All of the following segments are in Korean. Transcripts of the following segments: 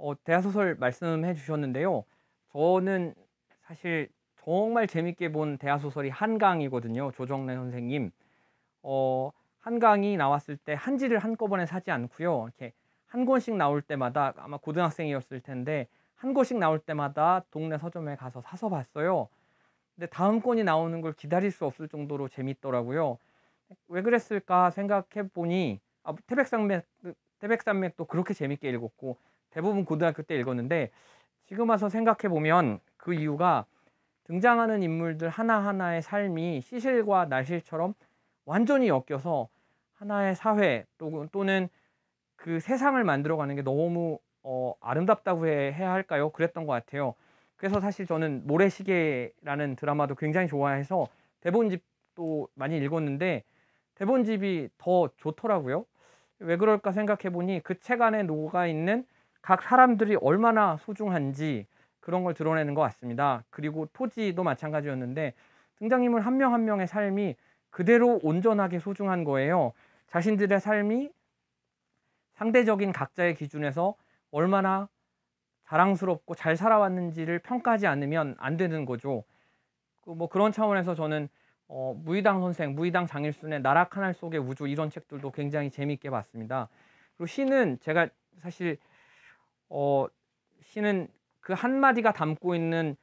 어, 대하소설 말씀해 주셨는데요. 저는 사실 정말 재밌게 본 대하소설이 한강이거든요. 조정래 선생님. 어, 한강이 나왔을 때 한지를 한꺼번에 사지 않고요. 이렇게 한 권씩 나올 때마다 아마 고등학생이었을 텐데 한 권씩 나올 때마다 동네 서점에 가서 사서 봤어요. 근데 다음 권이 나오는 걸 기다릴 수 없을 정도로 재밌더라고요. 왜 그랬을까 생각해 보니 아, 태백산맥 태백산맥도 그렇게 재밌게 읽었고 대부분 고등학교 때 읽었는데 지금 와서 생각해 보면 그 이유가 등장하는 인물들 하나하나의 삶이 시실과 날실처럼 완전히 엮여서 하나의 사회 또는 그 세상을 만들어가는 게 너무 어, 아름답다고 해, 해야 할까요? 그랬던 것 같아요. 그래서 사실 저는 모래시계라는 드라마도 굉장히 좋아해서 대본집도 많이 읽었는데 대본집이 더 좋더라고요. 왜 그럴까 생각해 보니 그 책 안에 녹아 있는 각 사람들이 얼마나 소중한지 그런 걸 드러내는 것 같습니다. 그리고 토지도 마찬가지였는데 등장인물 한 명한 한 명의 삶이 그대로 온전하게 소중한 거예요. 자신들의 삶이 상대적인 각자의 기준에서 얼마나 자랑스럽고 잘 살아왔는지를 평가하지 않으면 안 되는 거죠. 그뭐 그런 차원에서 저는 어, 무의당 선생, 무의당 장일순의 나라 카날 속의 우주 이런 책들도 굉장히 재미있게 봤습니다. 그리고 시는 제가 사실 어, 시는 그 한마디가 담고 있는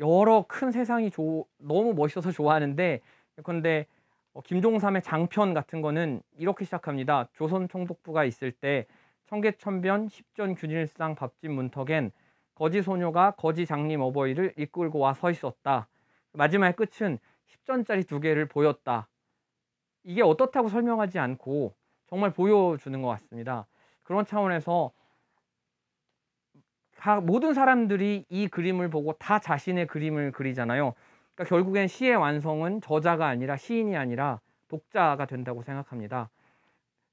여러 큰 세상이 조, 너무 멋있어서 좋아하는데 그런데 어, 김종삼의 장편 같은 거는 이렇게 시작합니다. 조선 총독부가 있을 때 청계천변 십전 균일상 밥집 문턱엔 거지 소녀가 거지 장님 어버이를 이끌고 와 서 있었다. 마지막의 끝은 십전짜리 두 개를 보였다. 이게 어떻다고 설명하지 않고 정말 보여주는 것 같습니다. 그런 차원에서 모든 사람들이 이 그림을 보고 다 자신의 그림을 그리잖아요. 그러니까 결국엔 시의 완성은 저자가 아니라 시인이 아니라 독자가 된다고 생각합니다.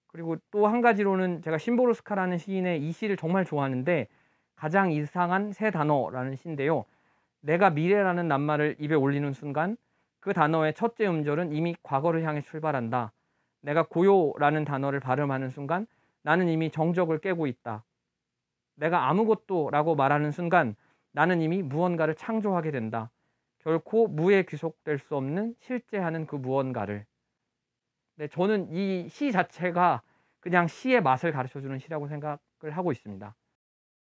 그리고 또 한 가지로는 제가 심보르스카라는 시인의 이 시를 정말 좋아하는데 가장 이상한 세 단어라는 시인데요. 내가 미래라는 낱말을 입에 올리는 순간 그 단어의 첫째 음절은 이미 과거를 향해 출발한다. 내가 고요라는 단어를 발음하는 순간 나는 이미 정적을 깨고 있다. 내가 아무것도라고 말하는 순간 나는 이미 무언가를 창조하게 된다. 결코 무에 귀속될 수 없는 실제하는 그 무언가를. 네, 저는 이 시 자체가 그냥 시의 맛을 가르쳐 주는 시라고 생각을 하고 있습니다.